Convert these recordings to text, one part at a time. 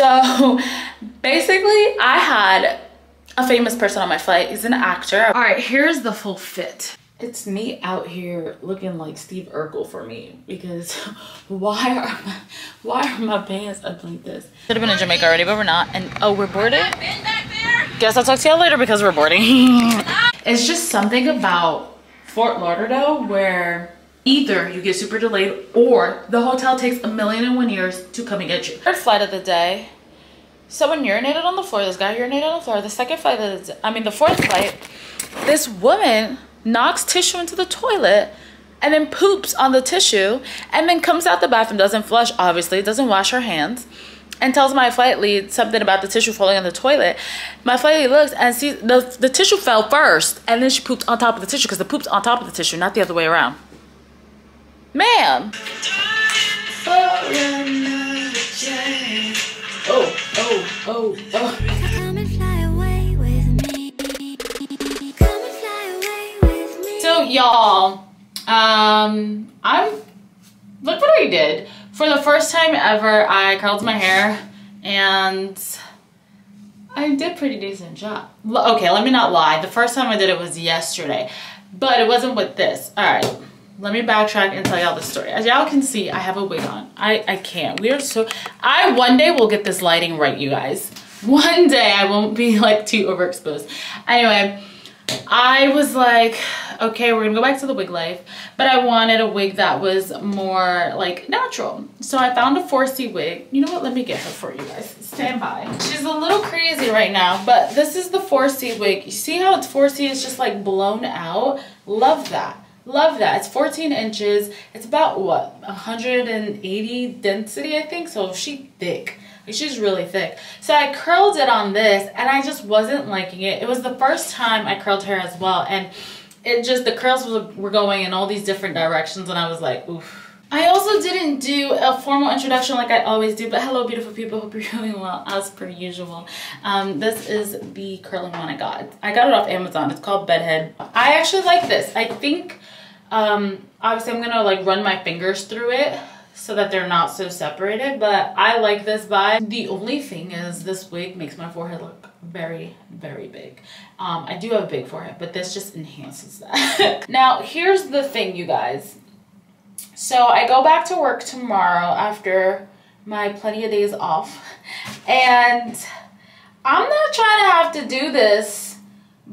So basically I had a famous person on my flight. He's an actor. All right, here's the full fit. It's me out here looking like Steve Urkel for me because why are my, why are my pants up like this? Should have been in Jamaica already, but we're not. And oh, we're boarded? Guess I'll talk to y'all later because we're boarding. it's just something about Fort Lauderdale where either you get super delayed or the hotel takes a million and one years to come and get you. Third flight of the day. Someone urinated on the floor. This guy urinated on the floor. The second flight of the I mean the fourth flight, this woman knocks tissue into the toilet and then poops on the tissue and then comes out the bathroom, doesn't flush, obviously, doesn't wash her hands, and tells my flight lead something about the tissue falling on the toilet. My flight lead looks and sees the, the tissue fell first and then she pooped on top of the tissue because the poop's on top of the tissue, not the other way around. Ma'am. Oh, oh, oh, oh. So y'all, um, I'm, look what I did. For the first time ever, I curled my hair and I did pretty decent job. Okay, let me not lie. The first time I did it was yesterday, but it wasn't with this. All right, let me backtrack and tell y'all the story. As y'all can see, I have a wig on. I, I can't. We are so, I one day will get this lighting right, you guys. One day I won't be like too overexposed. Anyway, I was like, okay, we're gonna go back to the wig life, but I wanted a wig that was more like natural. So I found a 4C wig. You know what, let me get her for you guys. Stand by. She's a little crazy right now, but this is the 4C wig. You see how it's 4C, it's just like blown out? Love that. Love that. It's 14 inches. It's about what, 180 density, I think. So she thick. She's really thick. So I curled it on this and I just wasn't liking it. It was the first time I curled hair as well. And it just, the curls were going in all these different directions and I was like, oof. I also didn't do a formal introduction like I always do, but hello beautiful people, hope you're doing well as per usual. Um, this is the curling one I got. I got it off Amazon, it's called Bedhead. I actually like this. I think, um, obviously I'm gonna like run my fingers through it so that they're not so separated, but I like this vibe. The only thing is this wig makes my forehead look very, very big. Um, I do have a big forehead, but this just enhances that. now, here's the thing, you guys. So I go back to work tomorrow after my plenty of days off, and I'm not trying to have to do this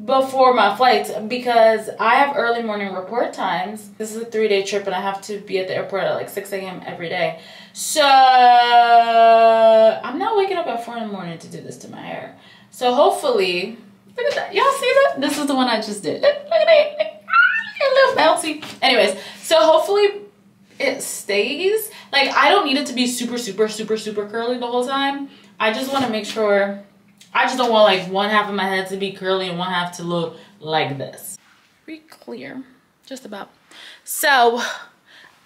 before my flights because I have early morning report times. This is a three day trip and I have to be at the airport at like 6 a.m. every day. So I'm not waking up at 4 in the morning to do this to my hair. So hopefully, look at that. Y'all see that? This is the one I just did. Look, look at it. Ah, a little bouncy. Anyways, so hopefully it stays. Like I don't need it to be super, super, super, super curly the whole time. I just want to make sure I just don't want like one half of my head to be curly and one half to look like this. Pretty clear, just about. So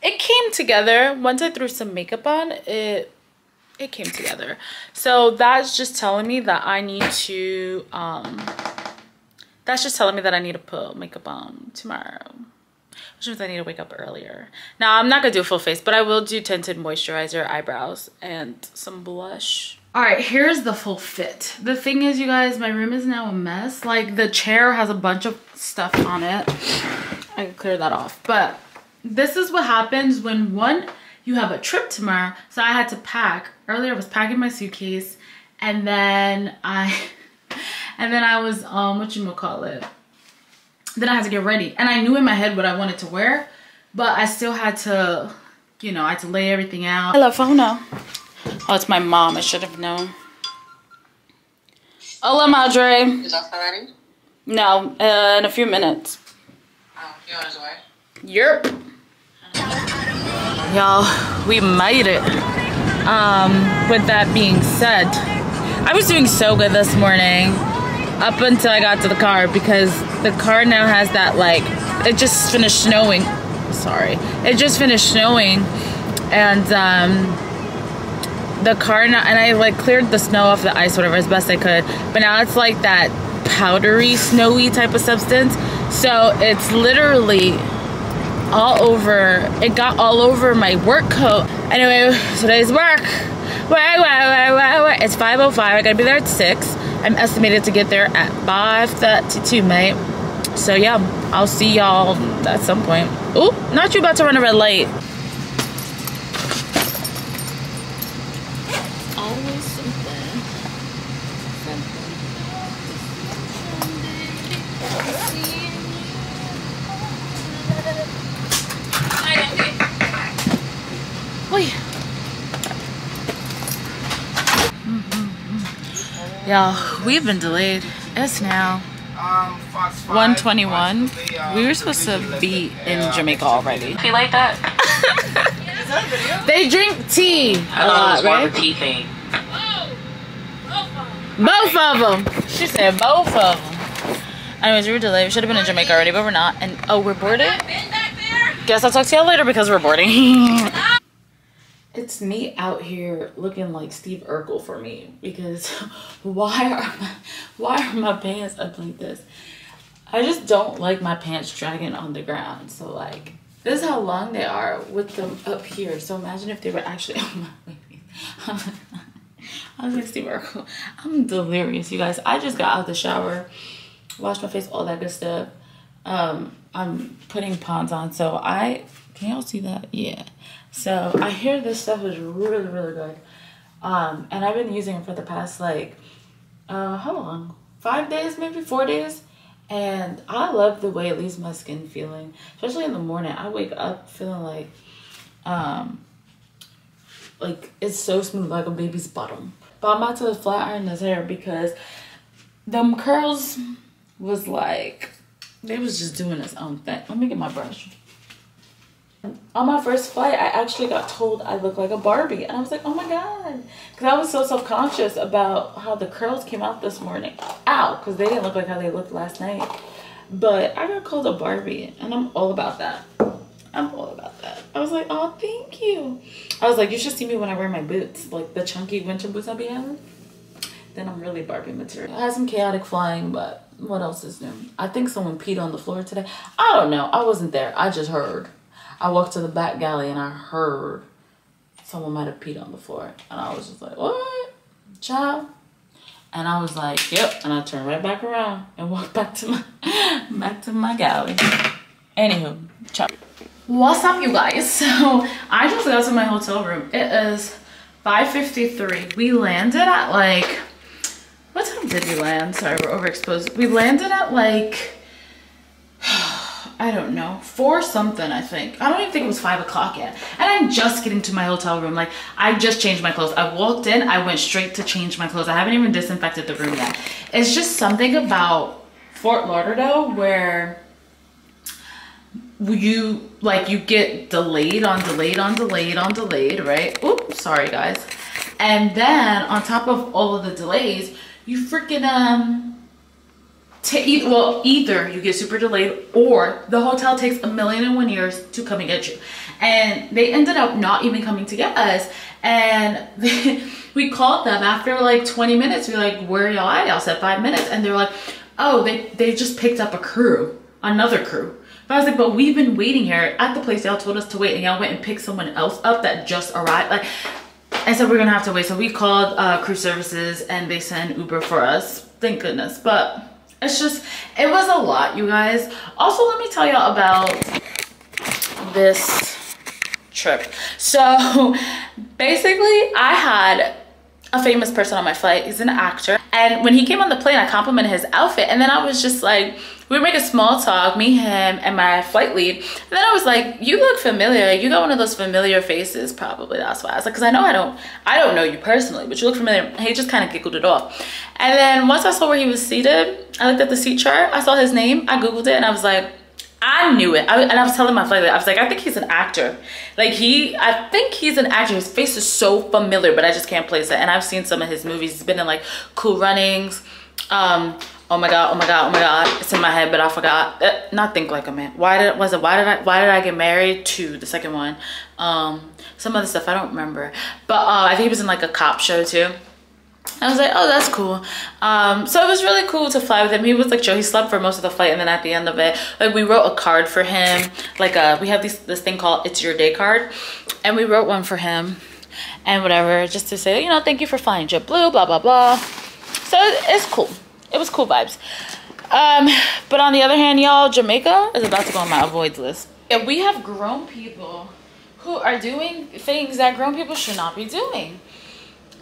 it came together. Once I threw some makeup on, it it came together. So that's just telling me that I need to, um, that's just telling me that I need to put makeup on tomorrow. Which means I need to wake up earlier. Now, I'm not going to do a full face, but I will do tinted moisturizer, eyebrows, and some blush all right, here's the full fit. The thing is, you guys, my room is now a mess. Like, the chair has a bunch of stuff on it. I can clear that off. But this is what happens when, one, you have a trip tomorrow. So I had to pack. Earlier, I was packing my suitcase. And then I... And then I was, um, what you call it? Then I had to get ready. And I knew in my head what I wanted to wear. But I still had to, you know, I had to lay everything out. Hello, phone. Oh, it's my mom. I should have known. Hola, Madre. Is that ready? No, uh, in a few minutes. Oh, he on his way? Yep. Y'all, we made it. Um, with that being said, I was doing so good this morning up until I got to the car because the car now has that like, it just finished snowing. Sorry. It just finished snowing and um, the car now, and I like cleared the snow off the ice, whatever, as best I could. But now it's like that powdery, snowy type of substance. So it's literally all over, it got all over my work coat. Anyway, today's work. It's 5.05. I gotta be there at 6. I'm estimated to get there at 5.32, mate. So yeah, I'll see y'all at some point. Oop, not you about to run a red light. Yeah, we've been delayed. It's now Um, Fox 5, 121. Uh, We were supposed to be in uh, Jamaica already. Tea like that? They drink tea a I thought lot, was right? of a tea thing. Both of them. She said both of them. Anyways, we were delayed. We should have been in Jamaica already, but we're not. And oh, we're boarded. Guess I'll talk to y'all later because we're boarding. it's me out here looking like Steve Urkel for me because why are my, why are my pants up like this? I just don't like my pants dragging on the ground. So like this is how long they are with them up here. So imagine if they were actually on my. I was like Steve Urkel. I'm delirious, you guys. I just got out of the shower, washed my face, all that good stuff. Um, I'm putting Pond's on, so I can y'all see that? Yeah. So I hear this stuff is really, really good. Um, and I've been using it for the past like uh how long? Five days, maybe four days. And I love the way it leaves my skin feeling. Especially in the morning. I wake up feeling like um like it's so smooth like a baby's bottom. But I'm about to flat iron this hair because them curls was like they was just doing its own thing. Let me get my brush. On my first flight, I actually got told I look like a Barbie. And I was like, oh my God. Because I was so self-conscious about how the curls came out this morning. Ow, because they didn't look like how they looked last night. But I got called a Barbie, and I'm all about that. I'm all about that. I was like, oh, thank you. I was like, you should see me when I wear my boots, like the chunky winter boots I'll be having. Then I'm really Barbie material. I had some chaotic flying, but what else is new? I think someone peed on the floor today. I don't know. I wasn't there. I just heard. I walked to the back galley and I heard someone might have peed on the floor. And I was just like, what? Child? And I was like, yep. And I turned right back around and walked back to my back to my galley. Anywho, ciao. What's up, you guys? So I just got to my hotel room. It is 5:53. We landed at like what time did we land? Sorry, we're overexposed. We landed at like I don't know, four something, I think. I don't even think it was five o'clock yet. And I'm just getting to my hotel room. Like, I just changed my clothes. I walked in, I went straight to change my clothes. I haven't even disinfected the room yet. It's just something about Fort Lauderdale where you, like, you get delayed on delayed on delayed on delayed, right? Oops, sorry, guys. And then on top of all of the delays, you freaking, um, to eat well either you get super delayed or the hotel takes a million and one years to come and get you and they ended up not even coming to get us and they, we called them after like 20 minutes we are like where y'all at y'all said five minutes and they're like oh they they just picked up a crew another crew but I was like, but we've been waiting here at the place y'all told us to wait and y'all went and picked someone else up that just arrived. Like, and so we're gonna have to wait. So we called uh, crew services and they sent Uber for us. Thank goodness. But it's just it was a lot you guys. Also let me tell y'all about this trip. So basically i had a famous person on my flight. He's an actor. And when he came on the plane i complimented his outfit. And then i was just like we were making small talk me him and my flight lead and then i was like you look familiar you got one of those familiar faces probably that's why i was like because i know i don't i don't know you personally but you look familiar he just kind of giggled it off and then once i saw where he was seated i looked at the seat chart i saw his name i googled it and i was like I knew it. I, and I was telling my flight lead, I was like, I think he's an actor. Like he, I think he's an actor. His face is so familiar, but I just can't place it. And I've seen some of his movies. He's been in like Cool Runnings. Um, oh my God, oh my God, oh my God. It's in my head, but I forgot. Uh, not Think Like a Man. Why did, was it, why did I, why did I get married to the second one? Um, some other stuff, I don't remember. But uh, I think he was in like a cop show too. I was like, oh, that's cool. Um, so it was really cool to fly with him. He was like Joe. He slept for most of the flight, and then at the end of it, like we wrote a card for him. Like uh, we have this this thing called "It's Your Day" card, and we wrote one for him. and whatever, just to say, you know, thank you for flying JetBlue, blah, blah, blah. So it's cool. It was cool vibes. Um, but on the other hand, y'all, Jamaica is about to go on my avoids list. Yeah, we have grown people who are doing things that grown people should not be doing.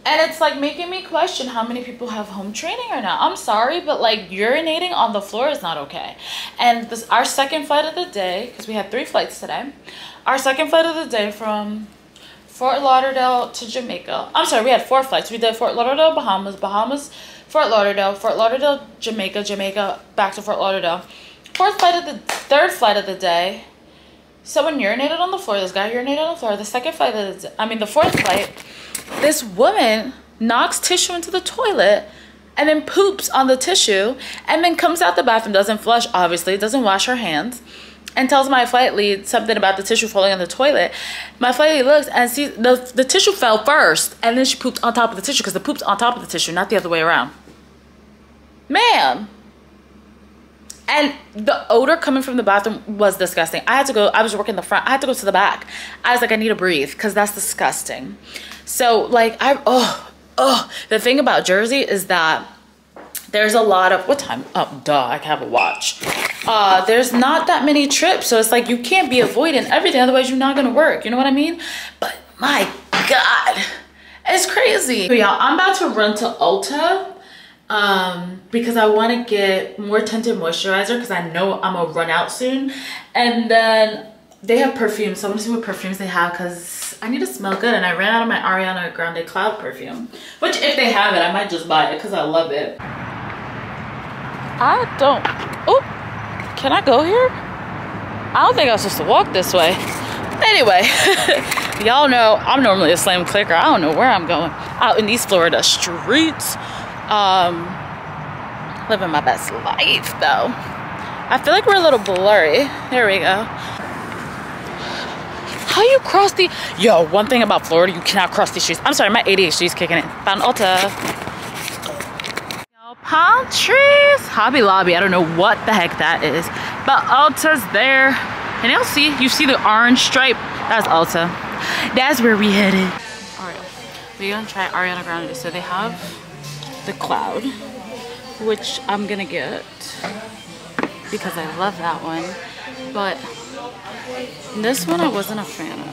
And it's like making me question how many people have home training or not. I'm sorry, but like urinating on the floor is not okay. And this our second flight of the day, because we had three flights today. Our second flight of the day from Fort Lauderdale to Jamaica. I'm sorry, we had four flights. We did Fort Lauderdale, Bahamas, Bahamas, Fort Lauderdale, Fort Lauderdale, Jamaica, Jamaica, back to Fort Lauderdale. Fourth flight of the third flight of the day. Someone urinated on the floor. This guy urinated on the floor. The second flight of the I mean the fourth flight this woman knocks tissue into the toilet and then poops on the tissue and then comes out the bathroom, doesn't flush, obviously, doesn't wash her hands, and tells my flight lead something about the tissue falling on the toilet. My flight lead looks and sees the, the tissue fell first, and then she pooped on top of the tissue because the poop's on top of the tissue, not the other way around. Ma'am. And the odor coming from the bathroom was disgusting. I had to go, I was working the front, I had to go to the back. I was like, I need to breathe because that's disgusting. So like I oh oh the thing about Jersey is that there's a lot of what time oh duh I have a watch uh there's not that many trips so it's like you can't be avoiding everything otherwise you're not gonna work you know what I mean but my god it's crazy so yeah I'm about to run to Ulta um because I want to get more tinted moisturizer because I know I'm gonna run out soon and then they have perfume so I want to see what perfumes they have because I need to smell good and I ran out of my Ariana Grande Cloud perfume. Which if they have it, I might just buy it because I love it. I don't, oh, can I go here? I don't think I was supposed to walk this way. Anyway, y'all know I'm normally a slam clicker. I don't know where I'm going. Out in these Florida streets. Um, living my best life though. I feel like we're a little blurry. There we go. How you cross the... Yo, one thing about Florida, you cannot cross these streets. I'm sorry, my ADHD is kicking in. Found Ulta. Palm trees. Hobby Lobby, I don't know what the heck that is. But Ulta's there. And you'll see, you see the orange stripe? That's Ulta. That's where we headed. Alright, we're gonna try Ariana Grande. So they have the cloud, which I'm gonna get because I love that one. But this one I wasn't a fan of.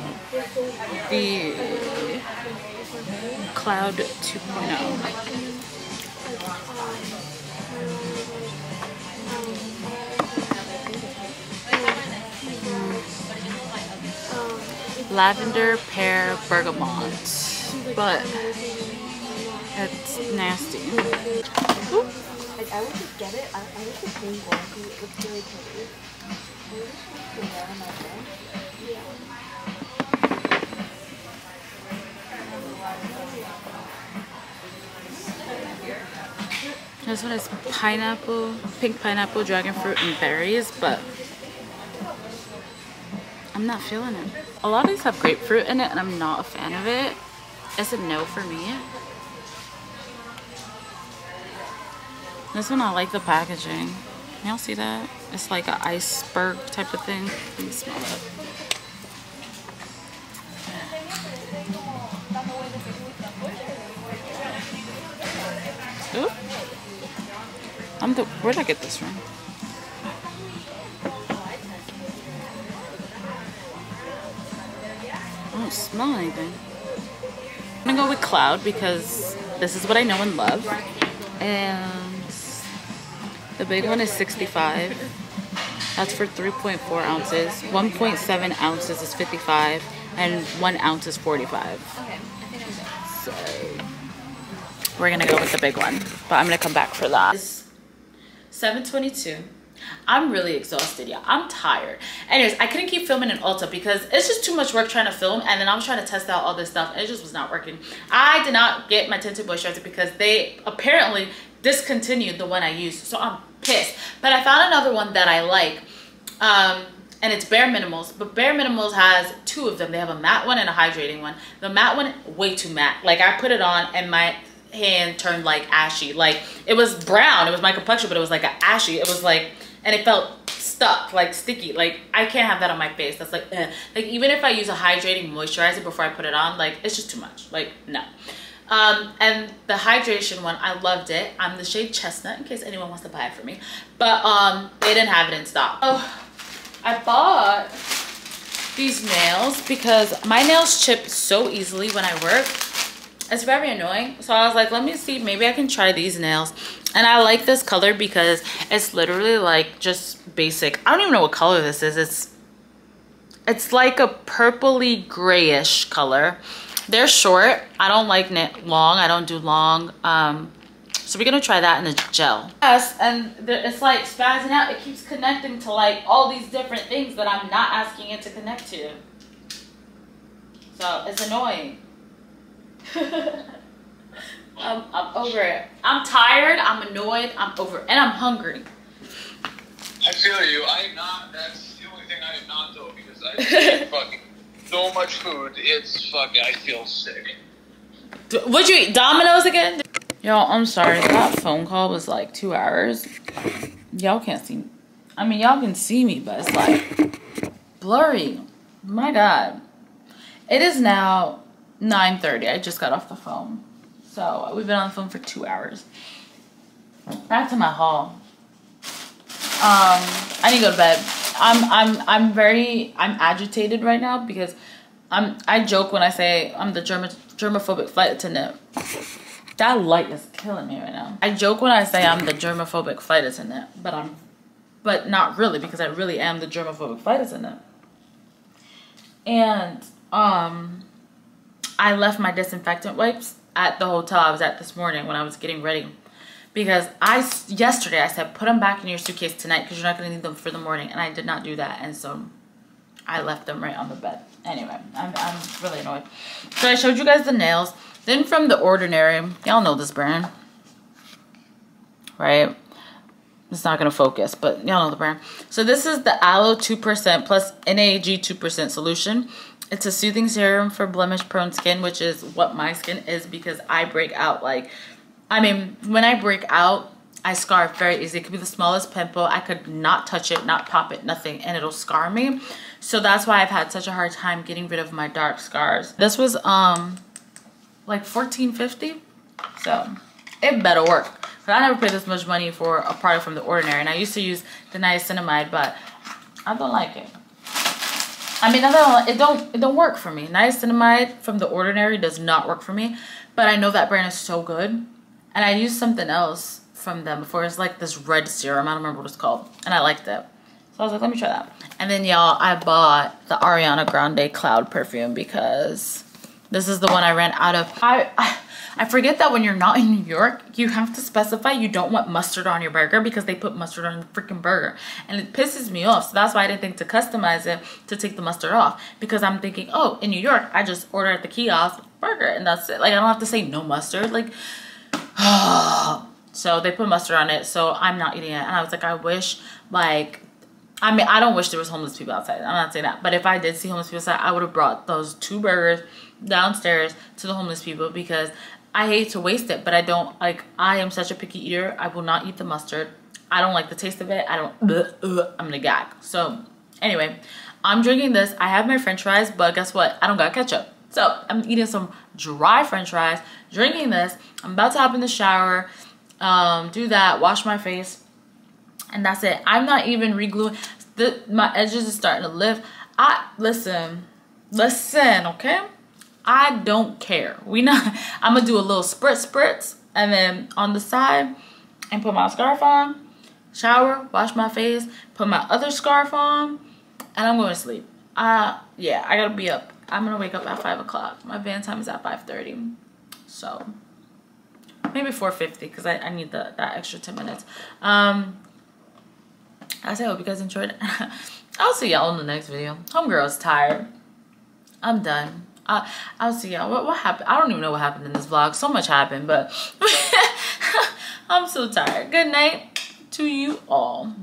The Cloud 2.0. lavender pear bergamot but it's nasty Ooh. I, I would just get it I, I would just plain one it looks really pretty this one is pineapple, pink pineapple, dragon fruit, and berries, but I'm not feeling it. A lot of these have grapefruit in it, and I'm not a fan of it. It's a no for me. This one, I like the packaging. Y'all see that? It's like an iceberg type of thing. Let me smell. I'm the, where'd I get this from? I don't smell anything. I'm gonna go with Cloud because this is what I know and love. And the big one is 65. That's for 3.4 ounces. 1.7 ounces is 55 and one ounce is 45. So we're gonna go with the big one, but I'm gonna come back for that. 722. I'm really exhausted, yeah. I'm tired. Anyways, I couldn't keep filming in Ulta because it's just too much work trying to film and then I was trying to test out all this stuff and it just was not working. I did not get my tinted moisturizer because they apparently discontinued the one I used. So I'm pissed. But I found another one that I like. Um, and it's bareMinerals. But bareMinerals has two of them. They have a matte one and a hydrating one. The matte one, way too matte. Like I put it on and my hand turned like ashy. Like it was brown. It was my complexion, but it was like a ashy. It was like, and it felt stuck, like sticky. Like I can't have that on my face. That's like, eh. like even if I use a hydrating moisturizer before I put it on, like it's just too much. Like no. Um, and the hydration one, I loved it. I'm the shade Chestnut in case anyone wants to buy it for me. But um, they didn't have it in stock. Oh, I bought these nails because my nails chip so easily when I work. It's very annoying. So I was like, let me see, maybe I can try these nails. And I like this color because it's literally like just basic. I don't even know what color this is. It's it's like a purpley grayish color. They're short. I don't like long. I don't do long. Um, so we're gonna try that in the gel. Yes, and it's like spazzing out. It keeps connecting to like all these different things that I'm not asking it to connect to. So it's annoying. I'm, I'm over it. I'm tired. I'm annoyed. I'm over it. And I'm hungry. I feel you. I am not. That's the only thing I am not though because I fucking so much food. It's fucking. I feel sick. What'd you eat? Domino's again? Y'all, I'm sorry. That phone call was like two hours. Y'all can't see. Me. I mean, y'all can see me, but it's like blurry. My God. It is now 9.30. I just got off the phone. So we've been on the phone for two hours. Back to my haul. Um, I need to go to bed. I'm I'm I'm very I'm agitated right now because I'm I joke when I say I'm the germ germophobic flight attendant. That light is killing me right now. I joke when I say I'm the germophobic flight attendant, but I'm but not really because I really am the germophobic flight attendant. And um I left my disinfectant wipes at the hotel I was at this morning when I was getting ready because I yesterday I said put them back in your suitcase tonight because you're not going to need them for the morning and I did not do that and so I left them right on the bed. Anyway, I'm, I'm really annoyed. So I showed you guys the nails. Then from The Ordinary, y'all know this brand, right? It's not going to focus, but y'all know the brand. So this is the Aloe 2% plus NAG 2% solution. It's a soothing serum for blemish prone skin, which is what my skin is because I break out like I mean, when I break out, I scar very easy. It could be the smallest pimple. I could not touch it, not pop it, nothing, and it'll scar me. So that's why I've had such a hard time getting rid of my dark scars. This was um like 14.50, so it better work. But I never paid this much money for a product from The Ordinary, and I used to use the niacinamide, but I don't like it. I mean, I don't, it don't it don't work for me. Niacinamide from The Ordinary does not work for me, but I know that brand is so good and I used something else from them before. It's like this red serum. I don't remember what it's called. And I liked it. So I was like, let me try that. And then y'all, I bought the Ariana Grande Cloud perfume because this is the one I ran out of. I, I, I forget that when you're not in New York, you have to specify you don't want mustard on your burger because they put mustard on the freaking burger. And it pisses me off. So that's why I didn't think to customize it to take the mustard off. Because I'm thinking, oh, in New York, I just order at the kiosk burger and that's it. Like, I don't have to say no mustard. Like, so they put mustard on it, so I'm not eating it. And I was like, I wish, like, I mean, I don't wish there was homeless people outside. I'm not saying that. But if I did see homeless people outside, I would have brought those two burgers downstairs to the homeless people because I hate to waste it, but I don't, like, I am such a picky eater. I will not eat the mustard. I don't like the taste of it. I don't, I'm gonna gag. So, anyway, I'm drinking this. I have my french fries, but guess what? I don't got ketchup. So, I'm eating some dry french fries, drinking this. I'm about to hop in the shower, um, do that, wash my face, and that's it. I'm not even regluing. The, my edges are starting to lift. I, listen, listen, okay? I don't care. We not, I'm gonna do a little spritz spritz, and then on the side, and put my scarf on, shower, wash my face, put my other scarf on, and I'm going to sleep. Uh, yeah, I gotta be up I'm gonna wake up at five o'clock. My van time is at 5:30, so maybe 4:50 because I, I need the that extra 10 minutes. Um, I say I hope you guys enjoyed. It. I'll see y'all in the next video. Homegirl's tired. I'm done. I, I'll see y'all. What, what happened? I don't even know what happened in this vlog. So much happened, but I'm so tired. Good night to you all.